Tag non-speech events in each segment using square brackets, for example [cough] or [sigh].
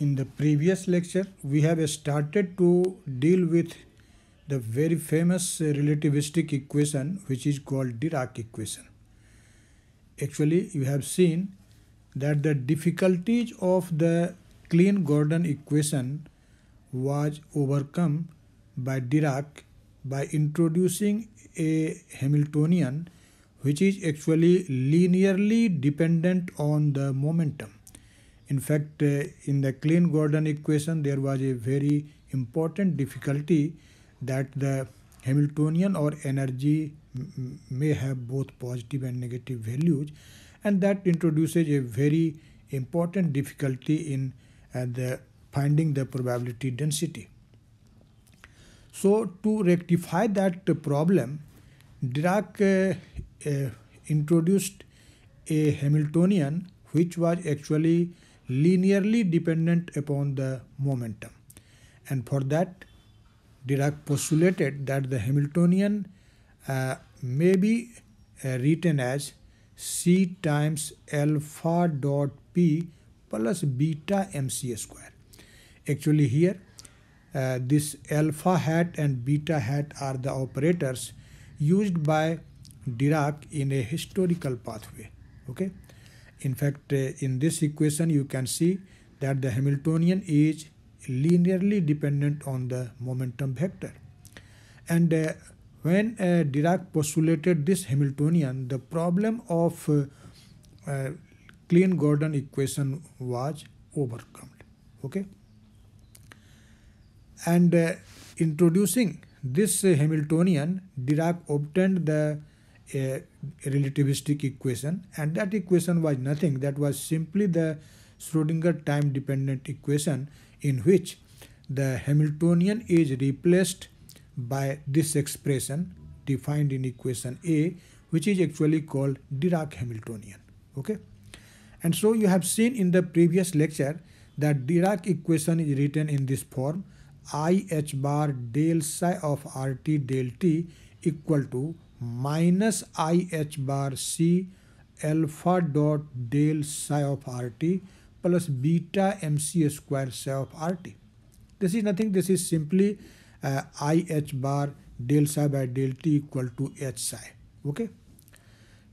in the previous lecture we have started to deal with the very famous relativistic equation which is called Dirac equation. Actually you have seen that the difficulties of the Klein-Gordon equation was overcome by Dirac by introducing a Hamiltonian which is actually linearly dependent on the momentum. In fact, uh, in the Klein-Gordon equation, there was a very important difficulty that the Hamiltonian or energy may have both positive and negative values and that introduces a very important difficulty in uh, the finding the probability density. So to rectify that problem, Dirac uh, uh, introduced a Hamiltonian which was actually linearly dependent upon the momentum. And for that, Dirac postulated that the Hamiltonian uh, may be uh, written as C times alpha dot P plus beta mc square. Actually here, uh, this alpha hat and beta hat are the operators used by Dirac in a historical pathway. Okay. In fact, uh, in this equation you can see that the Hamiltonian is linearly dependent on the momentum vector. And uh, when uh, Dirac postulated this Hamiltonian, the problem of uh, uh, Klein-Gordon equation was overcome. Okay. And uh, introducing this Hamiltonian, Dirac obtained the a relativistic equation and that equation was nothing. That was simply the Schrodinger time dependent equation in which the Hamiltonian is replaced by this expression defined in equation A which is actually called Dirac Hamiltonian okay? And so you have seen in the previous lecture that Dirac equation is written in this form I h bar del psi of RT del T equal to minus i h bar c alpha dot del psi of rt plus beta mc square psi of rt. This is nothing, this is simply uh, i h bar del psi by del t equal to h psi. Okay.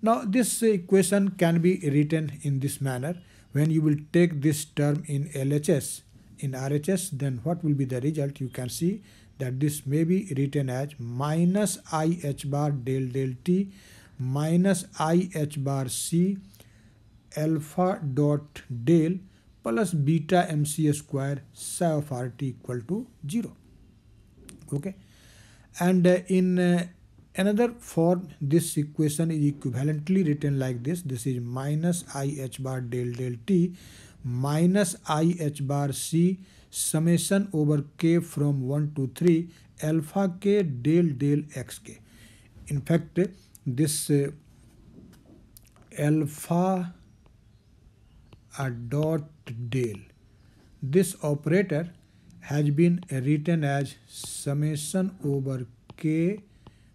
Now this equation can be written in this manner. When you will take this term in LHS, in RHS, then what will be the result? You can see that this may be written as minus i h bar del del t minus i h bar c alpha dot del plus beta mc square psi of rt equal to 0 okay. And uh, in uh, another form this equation is equivalently written like this. This is minus i h bar del del t minus i h bar c summation over k from 1 to 3 alpha k del del x k. In fact, this uh, alpha a dot del, this operator has been written as summation over k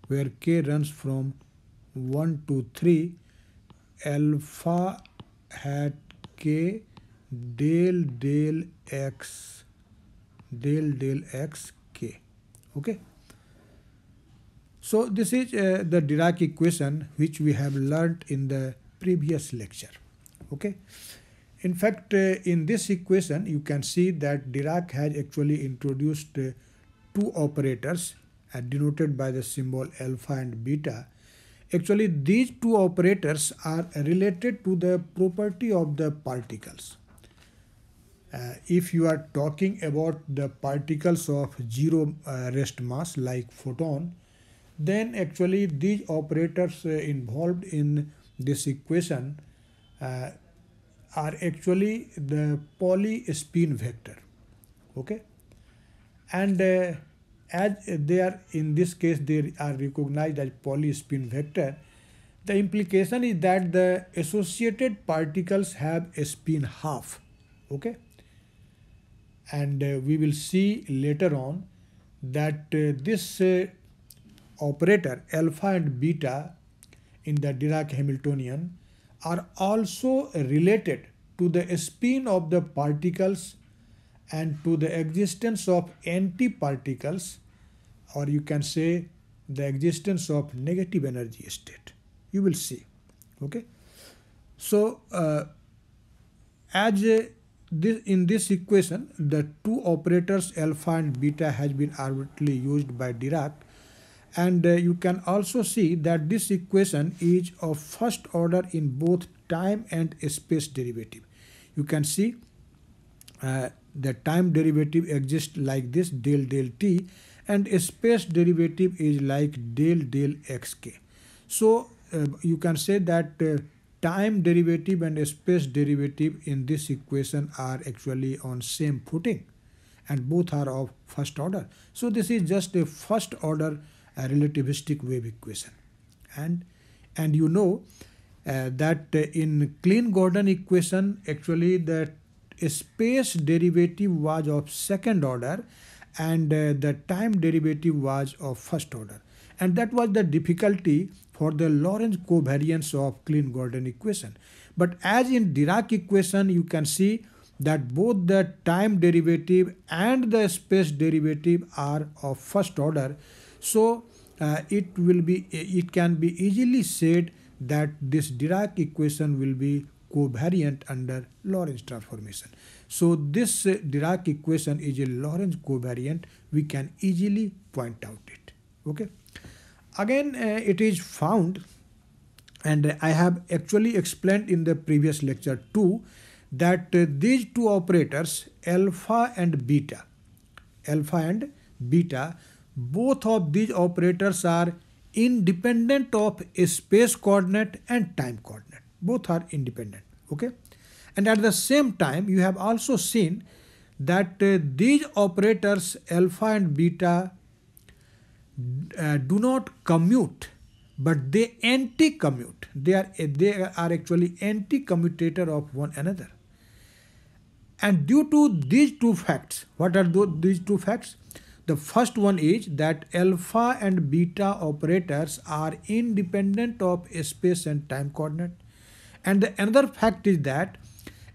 where k runs from 1 to 3 alpha hat k del del x del del x k. Okay? So this is uh, the Dirac equation which we have learned in the previous lecture. Okay? In fact uh, in this equation you can see that Dirac has actually introduced uh, two operators uh, denoted by the symbol alpha and beta. Actually these two operators are related to the property of the particles uh, if you are talking about the particles of zero uh, rest mass like photon then actually these operators uh, involved in this equation uh, are actually the Pauli spin vector okay? And uh, as they are in this case they are recognized as Pauli spin vector the implication is that the associated particles have a spin half okay and uh, we will see later on that uh, this uh, operator alpha and beta in the Dirac Hamiltonian are also related to the spin of the particles and to the existence of antiparticles or you can say the existence of negative energy state. You will see. Okay? So uh, as uh, this in this equation the two operators alpha and beta has been arbitrarily used by Dirac. And uh, you can also see that this equation is of first order in both time and space derivative. You can see uh, the time derivative exists like this del del t and space derivative is like del del xk so uh, you can say that uh, time derivative and space derivative in this equation are actually on same footing and both are of first order. So this is just a first order uh, relativistic wave equation. And and you know uh, that in Klein Gordon equation actually the space derivative was of second order and uh, the time derivative was of first order. And that was the difficulty for the Lorentz covariance of Klein Gordon equation. But as in Dirac equation, you can see that both the time derivative and the space derivative are of first order. So uh, it will be it can be easily said that this Dirac equation will be covariant under Lorentz transformation. So this uh, Dirac equation is a Lorentz covariant. We can easily point out it. Okay. Again, uh, it is found, and I have actually explained in the previous lecture too, that uh, these two operators, alpha and beta, alpha and beta, both of these operators are independent of a space coordinate and time coordinate. Both are independent. Okay. And at the same time, you have also seen that uh, these operators alpha and beta uh, do not commute but they anti-commute. They are they are actually anti-commutator of one another. And due to these two facts what are those, these two facts? The first one is that alpha and beta operators are independent of space and time coordinate. And the another fact is that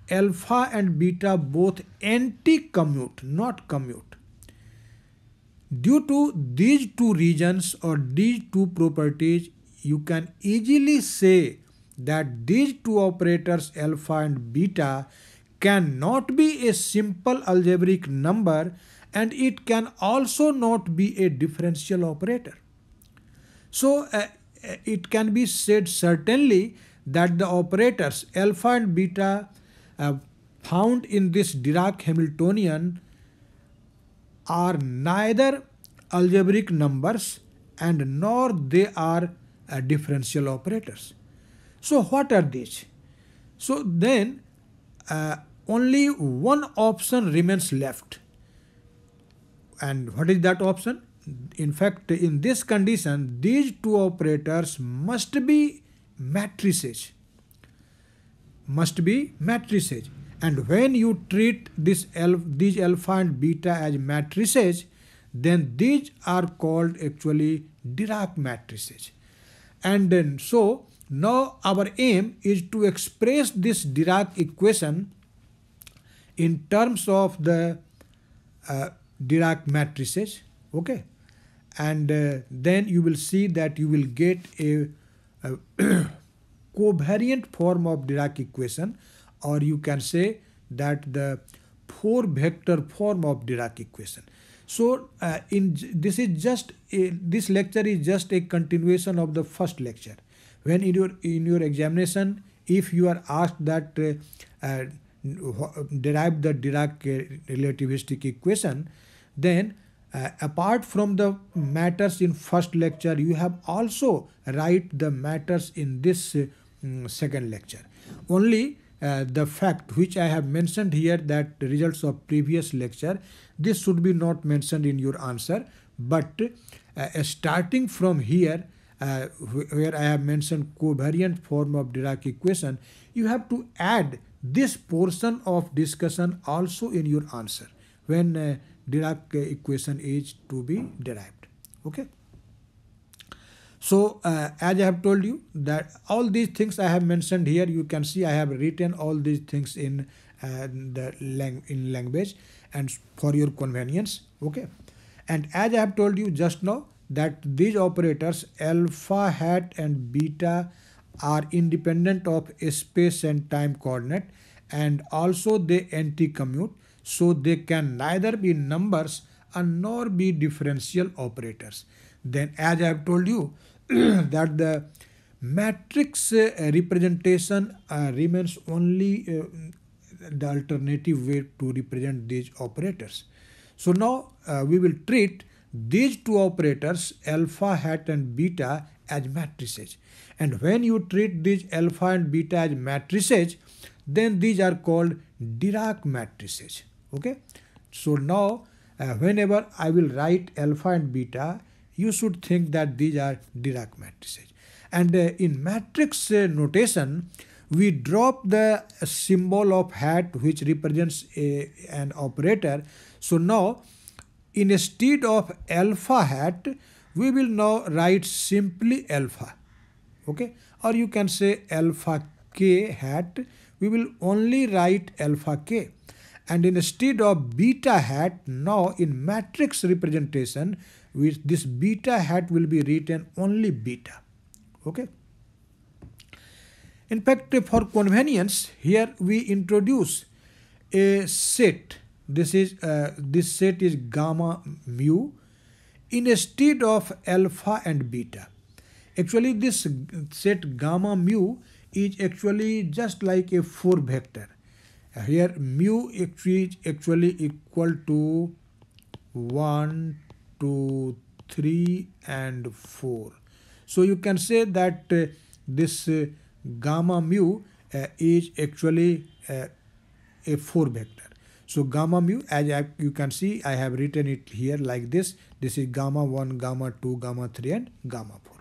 alpha and beta both anti-commute not commute Due to these two regions or these two properties, you can easily say that these two operators alpha and beta cannot be a simple algebraic number and it can also not be a differential operator. So uh, uh it can be said certainly that the operators alpha and beta uh, found in this Dirac Hamiltonian are neither algebraic numbers and nor they are uh, differential operators. So what are these? So then uh, only one option remains left. And what is that option? In fact, in this condition, these two operators must be matrices. Must be matrices. And when you treat this these alpha and beta as matrices, then these are called actually Dirac matrices. And then so now our aim is to express this Dirac equation in terms of the uh, Dirac matrices. Okay. And uh, then you will see that you will get a, a [coughs] covariant form of Dirac equation or you can say that the four vector form of Dirac equation. So uh, in this is just a, this lecture is just a continuation of the first lecture. When in your in your examination, if you are asked that uh, uh, derive the Dirac uh, relativistic equation, then uh, apart from the matters in first lecture, you have also write the matters in this uh, second lecture. Only uh, the fact which I have mentioned here that results of previous lecture this should be not mentioned in your answer. But uh, starting from here uh, where I have mentioned covariant form of Dirac equation you have to add this portion of discussion also in your answer when uh, Dirac equation is to be derived. Okay so uh, as I have told you that all these things I have mentioned here, you can see I have written all these things in uh, the lang in language and for your convenience okay? And as i have told you just now that these operators alpha hat and beta are independent of space and time coordinate and also they anti-commute. So they can neither be numbers nor be differential operators then as i have told you [clears throat] that the matrix uh, representation uh, remains only uh, the alternative way to represent these operators. So now uh, we will treat these two operators alpha hat and beta as matrices. And when you treat these alpha and beta as matrices then these are called Dirac matrices. Okay? So now uh, whenever I will write alpha and beta you should think that these are Dirac matrices. And uh, in matrix uh, notation we drop the symbol of hat which represents a, an operator. So now instead of alpha hat we will now write simply alpha. Okay? Or you can say alpha k hat. We will only write alpha k. And instead of beta hat now in matrix representation with this beta hat will be written only beta. Okay? In fact for convenience here we introduce a set. This is uh, this set is gamma mu instead of alpha and beta. Actually this set gamma mu is actually just like a 4 vector. Here mu is actually equal to 1 2 3 and 4 so you can say that uh, this uh, gamma mu uh, is actually uh, a 4 vector so gamma mu, as I, you can see, I have written it here like this. This is gamma 1, gamma 2, gamma 3 and gamma 4.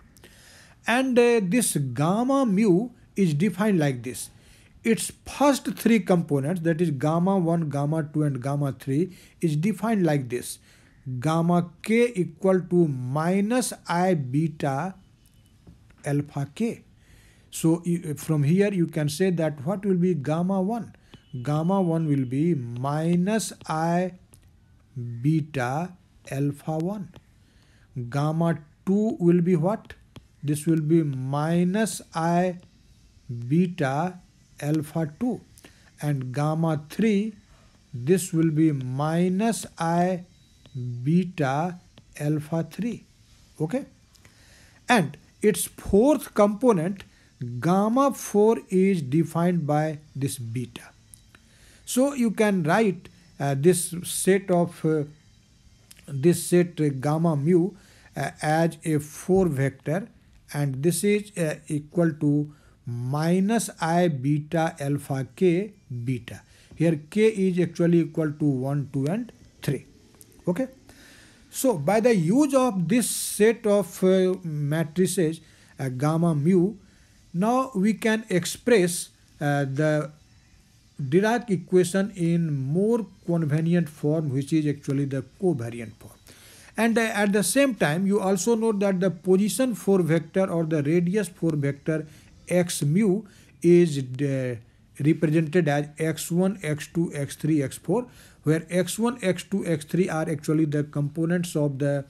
And uh, this gamma mu is defined like this. Its first three components, that is gamma 1, gamma 2 and gamma 3 is defined like this. Gamma k equal to minus i beta alpha k. So from here you can say that what will be gamma 1? gamma 1 will be minus i beta alpha 1 gamma 2 will be what this will be minus i beta alpha 2 and gamma 3 this will be minus i beta alpha 3 okay and its fourth component gamma 4 is defined by this beta so you can write uh, this set of uh, this set uh, gamma mu uh, as a 4 vector and this is uh, equal to minus i beta alpha k beta. Here k is actually equal to 1, 2 and 3. Okay. So by the use of this set of uh, matrices gamma mu, now we can express the Dirac equation in more convenient form which is actually the covariant form. And uh, at the same time you also note that the position 4 vector or the radius 4 vector x mu is uh, represented as x1, x2, x3, x4 where x1, x2, x3 are actually the components of the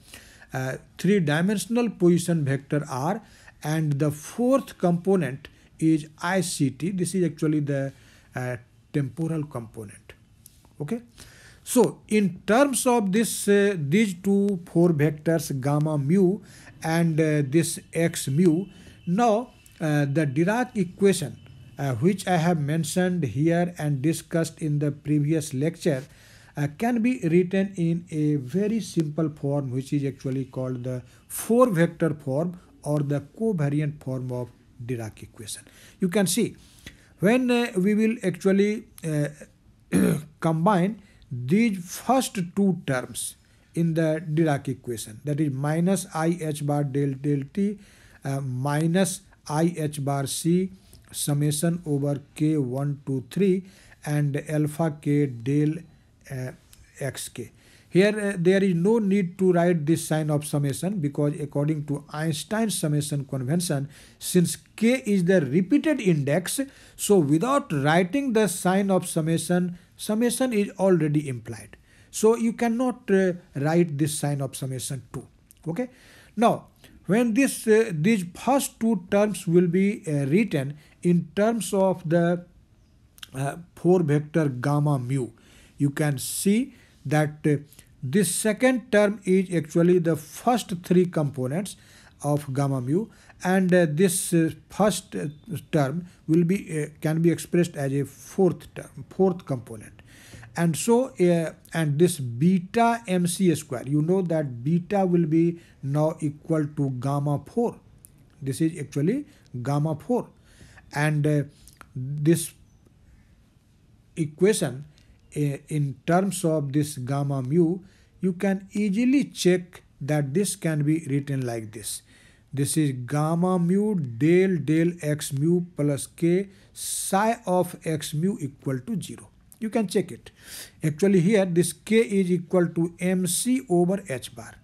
uh, three-dimensional position vector r and the fourth component is ICT. This is actually the uh, temporal component okay so in terms of this uh, these two four vectors gamma mu and uh, this x mu now uh, the Dirac equation uh, which I have mentioned here and discussed in the previous lecture uh, can be written in a very simple form which is actually called the four vector form or the covariant form of Dirac equation. You can see when uh, we will actually uh, [coughs] combine these first two terms in the Dirac equation that is minus i h bar del del t uh, minus i h bar c summation over k 1 2 3 and alpha k del uh, xk here uh, there is no need to write this sign of summation because according to Einstein summation convention since k is the repeated index so without writing the sign of summation summation is already implied. So you cannot uh, write this sign of summation 2 okay? Now when this uh, these first two terms will be uh, written in terms of the uh, 4 vector gamma mu you can see that uh, this second term is actually the first three components of gamma mu and uh, this uh, first uh, term will be uh, can be expressed as a fourth term fourth component and so uh, and this beta mc square you know that beta will be now equal to gamma 4 this is actually gamma 4 and uh, this equation in terms of this gamma mu, you can easily check that this can be written like this. This is gamma mu del del x mu plus k psi of x mu equal to 0. You can check it. Actually here this k is equal to mc over h bar.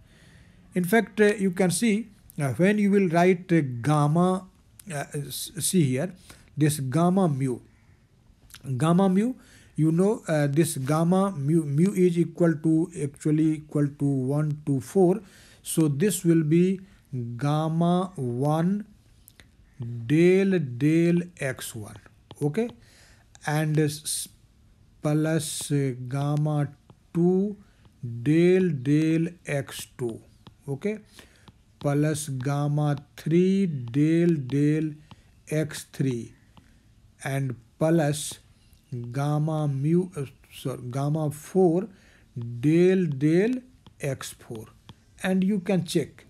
In fact, uh, you can see uh, when you will write uh, gamma, uh, see here, this gamma mu. Gamma mu you know uh, this gamma mu, mu is equal to actually equal to 1 to 4 so this will be gamma 1 del del x1 okay and plus gamma 2 del del x2 okay plus gamma 3 del del x3 and plus gamma mu uh, sorry gamma 4 del del x4 and you can check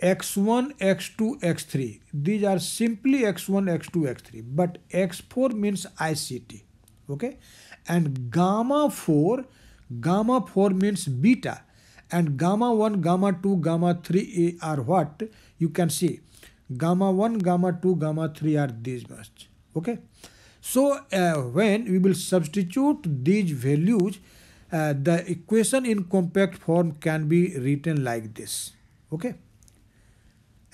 x1 x2 x3 these are simply x1 x2 x3 but x4 means ict okay and gamma 4 gamma 4 means beta and gamma 1 gamma 2 gamma 3 are what you can see gamma 1 gamma 2 gamma 3 are these much okay so uh, when we will substitute these values, uh, the equation in compact form can be written like this. Okay.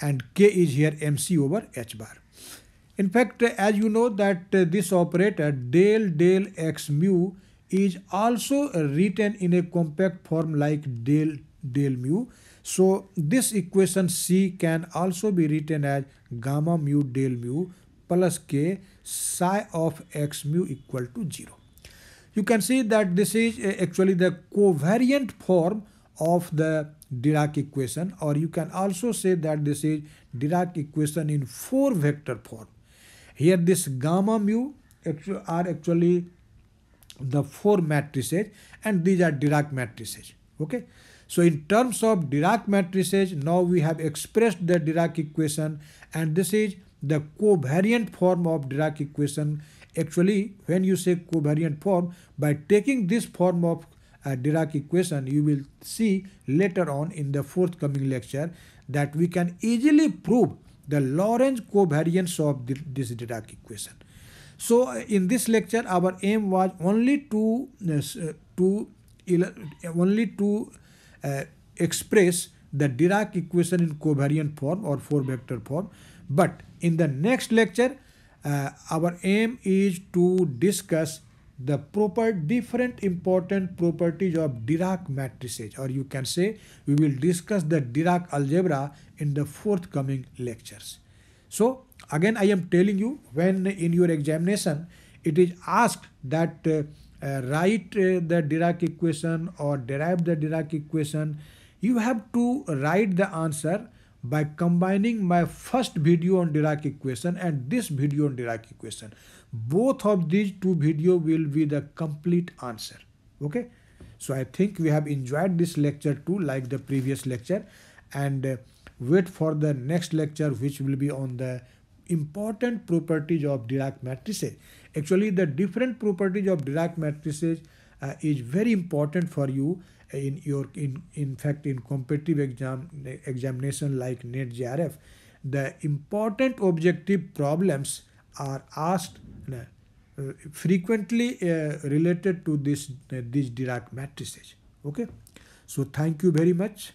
And k is here mc over h bar. In fact, as you know that uh, this operator del del x mu is also written in a compact form like del del mu. So this equation C can also be written as gamma mu del mu plus k psi of x mu equal to 0. You can see that this is uh, actually the covariant form of the Dirac equation or you can also say that this is Dirac equation in 4 vector form. Here this gamma mu are actually the 4 matrices and these are Dirac matrices. Okay. So in terms of Dirac matrices, now we have expressed the Dirac equation and this is the covariant form of Dirac equation actually when you say covariant form by taking this form of uh, Dirac equation you will see later on in the forthcoming lecture that we can easily prove the Lorentz covariance of this Dirac equation. So in this lecture our aim was only to uh, to only to uh, express the Dirac equation in covariant form or four vector form but in the next lecture, uh, our aim is to discuss the proper different important properties of Dirac matrices or you can say we will discuss the Dirac algebra in the forthcoming lectures. So again I am telling you when in your examination it is asked that uh, uh, write uh, the Dirac equation or derive the Dirac equation you have to write the answer by combining my first video on Dirac equation and this video on Dirac equation. Both of these two video will be the complete answer. Okay. So I think we have enjoyed this lecture too like the previous lecture and uh, wait for the next lecture which will be on the important properties of Dirac matrices. Actually the different properties of Dirac matrices uh, is very important for you in your in in fact in competitive exam examination like net jrf the important objective problems are asked frequently uh, related to this uh, these dirac matrices. Okay? So thank you very much